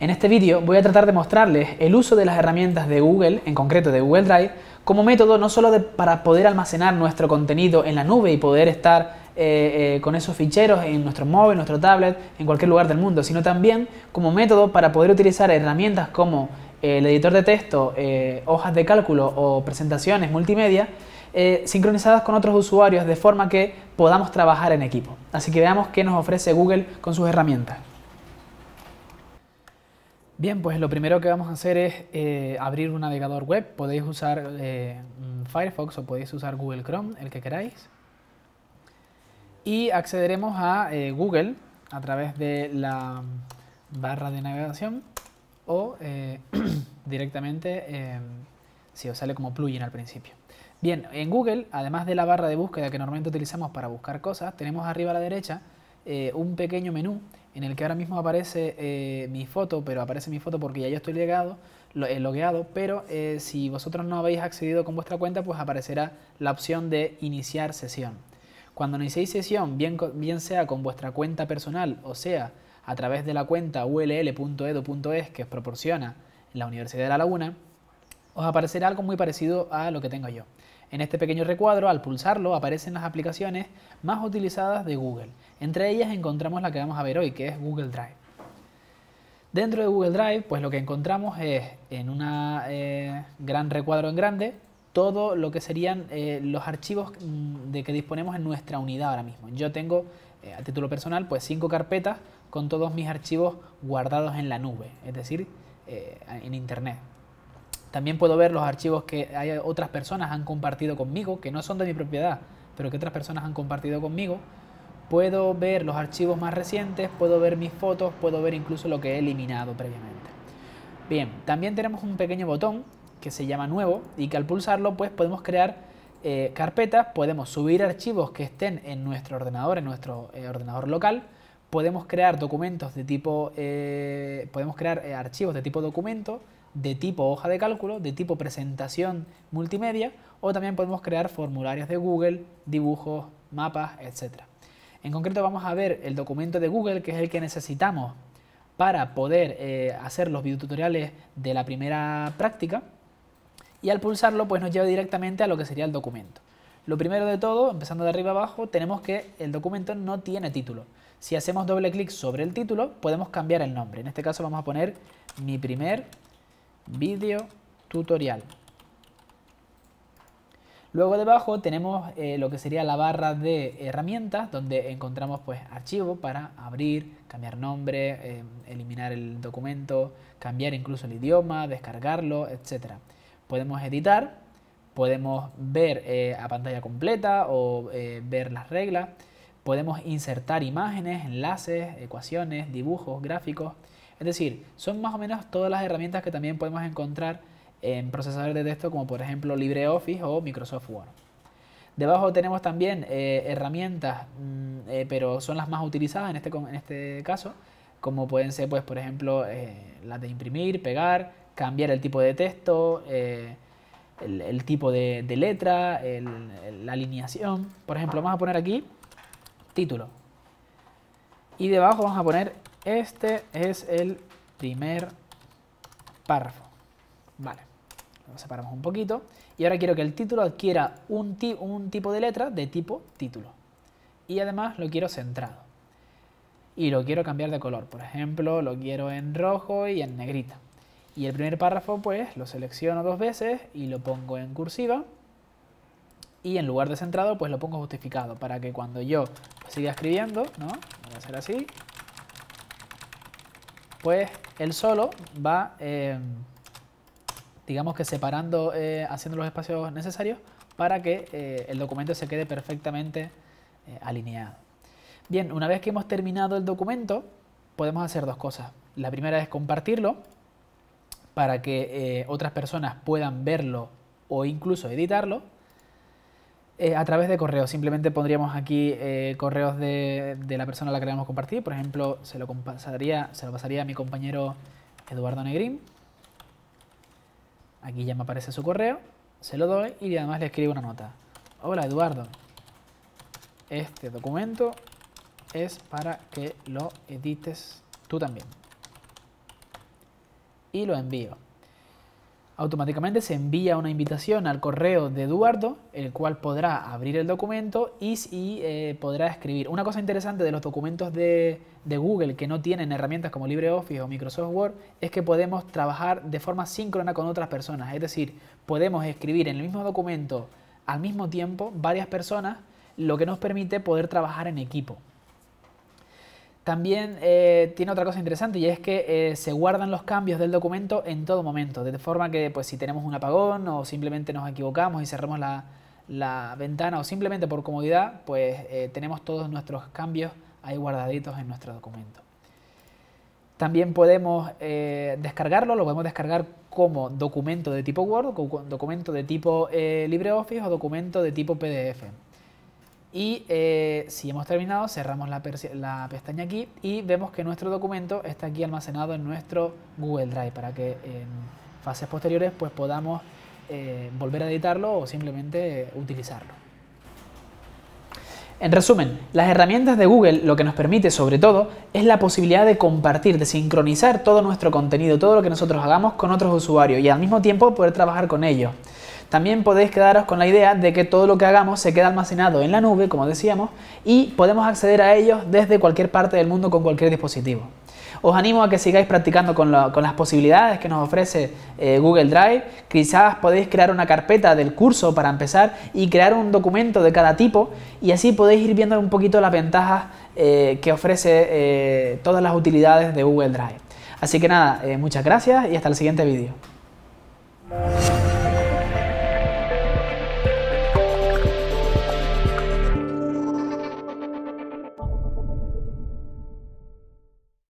En este vídeo voy a tratar de mostrarles el uso de las herramientas de Google, en concreto de Google Drive, como método no solo para poder almacenar nuestro contenido en la nube y poder estar eh, eh, con esos ficheros en nuestro móvil, nuestro tablet, en cualquier lugar del mundo, sino también como método para poder utilizar herramientas como el editor de texto, eh, hojas de cálculo o presentaciones multimedia sincronizadas con otros usuarios de forma que podamos trabajar en equipo. Así que veamos qué nos ofrece Google con sus herramientas. Bien, pues lo primero que vamos a hacer es eh, abrir un navegador web. Podéis usar eh, Firefox o podéis usar Google Chrome, el que queráis. Y accederemos a eh, Google a través de la barra de navegación o directamente si os sale como plugin al principio. Bien, en Google, además de la barra de búsqueda que normalmente utilizamos para buscar cosas, tenemos arriba a la derecha un pequeño menú en el que ahora mismo aparece eh, mi foto, pero aparece mi foto porque ya yo estoy llegado, eh, logueado, pero eh, si vosotros no habéis accedido con vuestra cuenta, pues aparecerá la opción de iniciar sesión. Cuando iniciéis sesión, bien, bien sea con vuestra cuenta personal o sea a través de la cuenta ull.edu.es que os proporciona la Universidad de La Laguna, os aparecerá algo muy parecido a lo que tengo yo. En este pequeño recuadro, al pulsarlo, aparecen las aplicaciones más utilizadas de Google. Entre ellas encontramos la que vamos a ver hoy, que es Google Drive. Dentro de Google Drive, pues lo que encontramos es en un eh, gran recuadro en grande todo lo que serían eh, los archivos mm, de que disponemos en nuestra unidad ahora mismo. Yo tengo, eh, a título personal, pues cinco carpetas con todos mis archivos guardados en la nube, es decir, en Internet. También puedo ver los archivos que hay otras personas han compartido conmigo, que no son de mi propiedad, pero que otras personas han compartido conmigo. Puedo ver los archivos más recientes, puedo ver mis fotos, puedo ver incluso lo que he eliminado previamente. Bien, también tenemos un pequeño botón que se llama nuevo y que al pulsarlo pues podemos crear eh, carpetas, podemos subir archivos que estén en nuestro ordenador, en nuestro eh, ordenador local, podemos crear documentos de tipo, eh, podemos crear archivos de tipo documento, de tipo hoja de cálculo, de tipo presentación multimedia o también podemos crear formularios de Google, dibujos, mapas, etc. En concreto vamos a ver el documento de Google que es el que necesitamos para poder eh, hacer los videotutoriales de la primera práctica y al pulsarlo pues nos lleva directamente a lo que sería el documento. Lo primero de todo, empezando de arriba abajo, tenemos que el documento no tiene título. Si hacemos doble clic sobre el título, podemos cambiar el nombre. En este caso vamos a poner mi primer vídeo tutorial. Luego debajo tenemos eh, lo que sería la barra de herramientas donde encontramos pues archivos para abrir, cambiar nombre, eh, eliminar el documento, cambiar incluso el idioma, descargarlo, etc. Podemos editar, podemos ver eh, a pantalla completa o ver las reglas, podemos insertar imágenes, enlaces, ecuaciones, dibujos, gráficos, es decir, son más o menos todas las herramientas que también podemos encontrar en procesadores de texto como por ejemplo LibreOffice o Microsoft Word. Debajo tenemos también eh, herramientas, mm, eh, pero son las más utilizadas en este, en este caso, como pueden ser, pues, por ejemplo, eh, las de imprimir, pegar, cambiar el tipo de texto, el, tipo de, letra, la alineación. Por ejemplo, vamos a poner aquí título. Y debajo vamos a poner este es el primer párrafo. Vale, lo separamos un poquito. Y ahora quiero que el título adquiera un, tipo de letra de tipo título. Y además lo quiero centrado. Y lo quiero cambiar de color. Por ejemplo, lo quiero en rojo y en negrita. Y el primer párrafo, pues, lo selecciono dos veces y lo pongo en cursiva. Y en lugar de centrado, pues lo pongo justificado. Para que cuando yo siga escribiendo, ¿no? Voy a hacer así pues él solo va, eh, digamos que separando, eh, haciendo los espacios necesarios para que eh, el documento se quede perfectamente alineado. Bien, una vez que hemos terminado el documento, podemos hacer dos cosas. La primera es compartirlo para que otras personas puedan verlo o incluso editarlo. Eh, a través de correos. Simplemente pondríamos aquí eh, correos de, la persona a la que queremos compartir. Por ejemplo, se lo, pasaría, se lo pasaría a mi compañero Eduardo Negrín. Aquí ya me aparece su correo. Se lo doy y además le escribo una nota. Hola Eduardo. Este documento es para que lo edites tú también. y lo envío automáticamente se envía una invitación al correo de Eduardo, el cual podrá abrir el documento y, eh, podrá escribir. Una cosa interesante de los documentos de, Google que no tienen herramientas como LibreOffice o Microsoft Word es que podemos trabajar de forma síncrona con otras personas. Es decir, podemos escribir en el mismo documento al mismo tiempo varias personas, lo que nos permite poder trabajar en equipo. También eh, tiene otra cosa interesante y es que eh, se guardan los cambios del documento en todo momento, de forma que pues, si tenemos un apagón o simplemente nos equivocamos y cerramos la, ventana o simplemente por comodidad, pues eh, tenemos todos nuestros cambios ahí guardaditos en nuestro documento. También podemos descargarlo, lo podemos descargar como documento de tipo Word, documento de tipo LibreOffice o documento de tipo PDF. Y eh, si hemos terminado, cerramos la, pestaña aquí y vemos que nuestro documento está aquí almacenado en nuestro Google Drive para que en fases posteriores pues, podamos eh, volver a editarlo o simplemente utilizarlo. En resumen, las herramientas de Google lo que nos permite sobre todo es la posibilidad de compartir, de sincronizar todo nuestro contenido, todo lo que nosotros hagamos con otros usuarios y al mismo tiempo poder trabajar con ellos. También podéis quedaros con la idea de que todo lo que hagamos se queda almacenado en la nube, como decíamos, y podemos acceder a ellos desde cualquier parte del mundo con cualquier dispositivo. Os animo a que sigáis practicando con, las posibilidades que nos ofrece eh, Google Drive. Quizás podéis crear una carpeta del curso para empezar y crear un documento de cada tipo y así podéis ir viendo un poquito las ventajas eh, que ofrece eh, todas las utilidades de Google Drive. Así que nada, muchas gracias y hasta el siguiente vídeo.